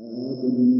Ebenezer